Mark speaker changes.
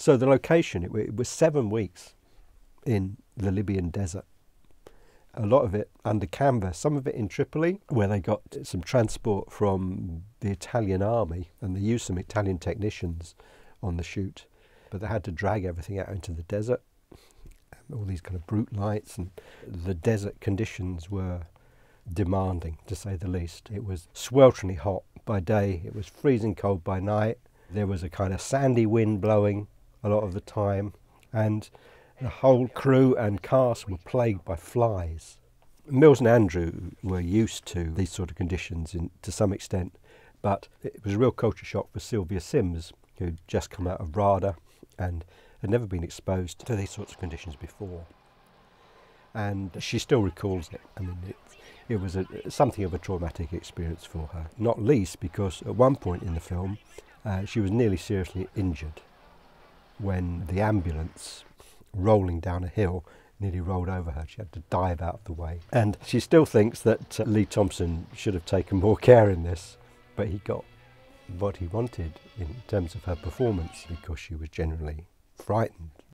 Speaker 1: So the location, it, it was seven weeks in the Libyan desert. A lot of it under canvas, some of it in Tripoli, where they got some transport from the Italian army and they used some Italian technicians on the shoot. But they had to drag everything out into the desert, um, all these kind of brute lights, and the desert conditions were demanding, to say the least. It was swelteringly hot by day, it was freezing cold by night. There was a kind of sandy wind blowing a lot of the time, and the whole crew and cast were plagued by flies. Mills and Andrews were used to these sort of conditions in, to some extent, but it was a real culture shock for Sylvia Syms, who'd just come out of RADA and had never been exposed to these sorts of conditions before. And she still recalls it. I mean, it, it was a, something of a traumatic experience for her, not least because at one point in the film uh, she was nearly seriously injured when the ambulance rolling down a hill nearly rolled over her. She had to dive out of the way. And she still thinks that uh, Lee Thompson should have taken more care in this, but he got what he wanted in terms of her performance because she was generally frightened